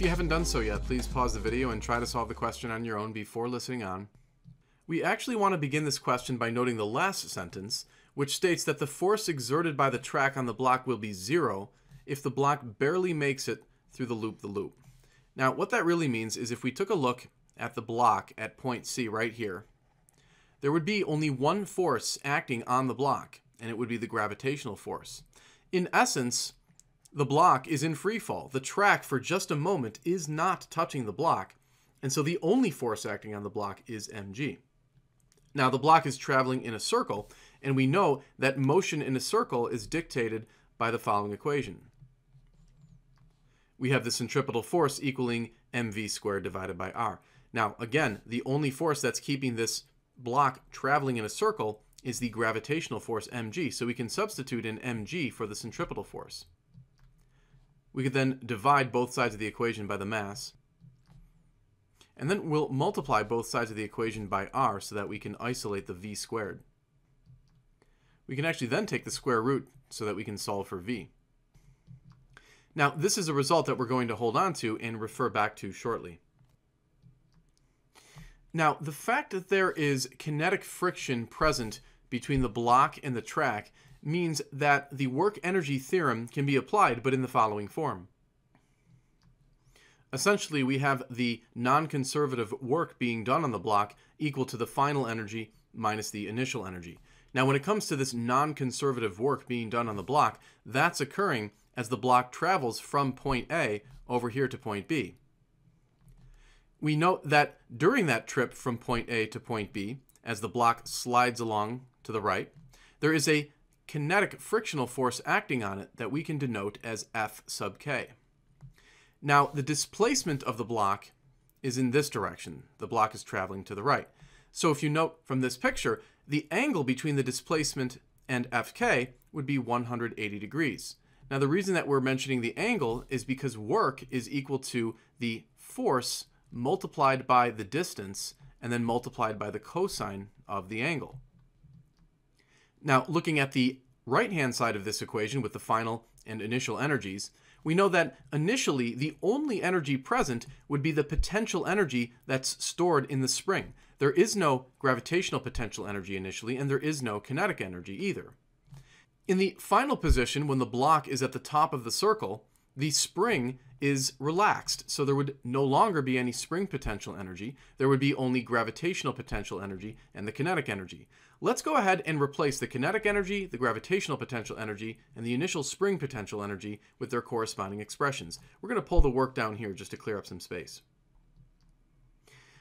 If you haven't done so yet, please pause the video and try to solve the question on your own before listening on. We actually want to begin this question by noting the last sentence, which states that the force exerted by the track on the block will be zero if the block barely makes it through the loop the loop. Now, what that really means is if we took a look at the block at point C right here, there would be only one force acting on the block, and it would be the gravitational force. In essence, the block is in free fall. The track for just a moment is not touching the block, and so the only force acting on the block is mg. Now the block is traveling in a circle, and we know that motion in a circle is dictated by the following equation. We have the centripetal force equaling mv squared divided by r. Now again, the only force that's keeping this block traveling in a circle is the gravitational force mg, so we can substitute in mg for the centripetal force. We could then divide both sides of the equation by the mass. And then we'll multiply both sides of the equation by r so that we can isolate the v squared. We can actually then take the square root so that we can solve for v. Now, this is a result that we're going to hold on to and refer back to shortly. Now, the fact that there is kinetic friction present between the block and the track means that the work energy theorem can be applied, but in the following form. Essentially, we have the non-conservative work being done on the block equal to the final energy minus the initial energy. Now, when it comes to this non-conservative work being done on the block, that's occurring as the block travels from point A over here to point B. We note that during that trip from point A to point B, as the block slides along to the right, there is a kinetic frictional force acting on it that we can denote as F sub k. Now, the displacement of the block is in this direction. The block is traveling to the right. So if you note from this picture, the angle between the displacement and Fk would be 180 degrees. Now, the reason that we're mentioning the angle is because work is equal to the force multiplied by the distance and then multiplied by the cosine of the angle. Now, looking at the right-hand side of this equation with the final and initial energies, we know that initially the only energy present would be the potential energy that's stored in the spring. There is no gravitational potential energy initially, and there is no kinetic energy either. In the final position, when the block is at the top of the circle, the spring is relaxed, so there would no longer be any spring potential energy. There would be only gravitational potential energy and the kinetic energy. Let's go ahead and replace the kinetic energy, the gravitational potential energy, and the initial spring potential energy with their corresponding expressions. We're going to pull the work down here just to clear up some space.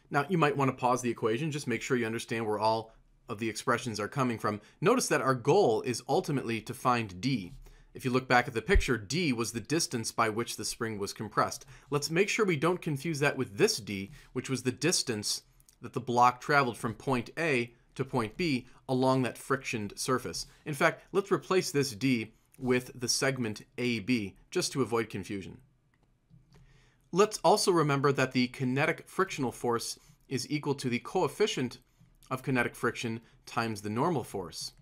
Now, you might want to pause the equation, just make sure you understand where all of the expressions are coming from. Notice that our goal is ultimately to find d. If you look back at the picture, d was the distance by which the spring was compressed. Let's make sure we don't confuse that with this d, which was the distance that the block traveled from point A to point B along that frictioned surface. In fact, let's replace this d with the segment AB, just to avoid confusion. Let's also remember that the kinetic frictional force is equal to the coefficient of kinetic friction times the normal force.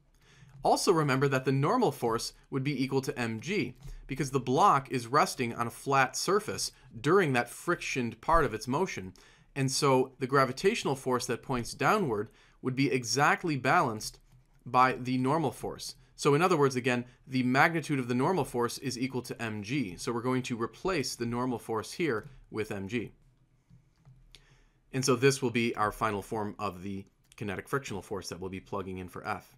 Also remember that the normal force would be equal to mg, because the block is resting on a flat surface during that frictioned part of its motion, and so the gravitational force that points downward would be exactly balanced by the normal force. So in other words, again, the magnitude of the normal force is equal to mg. So we're going to replace the normal force here with mg. And so this will be our final form of the kinetic frictional force that we'll be plugging in for F.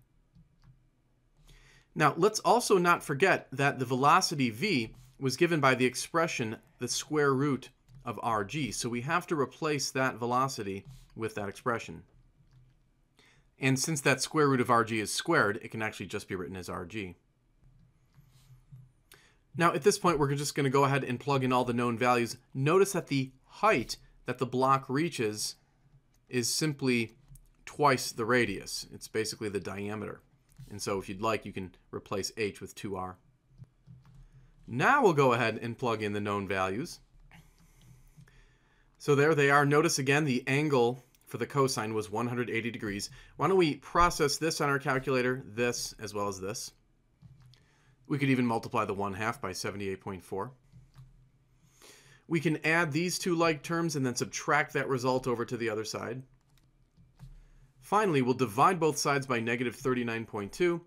Now, let's also not forget that the velocity v was given by the expression the square root of rg. So we have to replace that velocity with that expression. And since that square root of rg is squared, it can actually just be written as rg. Now, at this point, we're just going to go ahead and plug in all the known values. Notice that the height that the block reaches is simply twice the radius. It's basically the diameter. And so if you'd like, you can replace h with 2r. Now we'll go ahead and plug in the known values. So there they are. Notice again the angle for the cosine was 180 degrees. Why don't we process this on our calculator, this as well as this. We could even multiply the 1 half by 78.4. We can add these two like terms and then subtract that result over to the other side. Finally, we'll divide both sides by negative 39.2,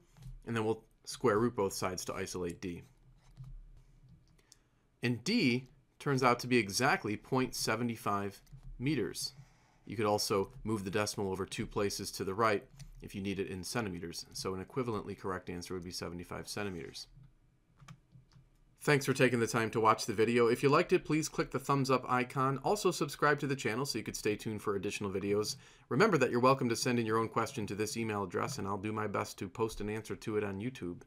and then we'll square root both sides to isolate d. And d turns out to be exactly 0.75 meters. You could also move the decimal over two places to the right if you need it in centimeters. So an equivalently correct answer would be 75 centimeters. Thanks for taking the time to watch the video. If you liked it, please click the thumbs up icon. Also subscribe to the channel so you could stay tuned for additional videos. Remember that you're welcome to send in your own question to this email address and I'll do my best to post an answer to it on YouTube.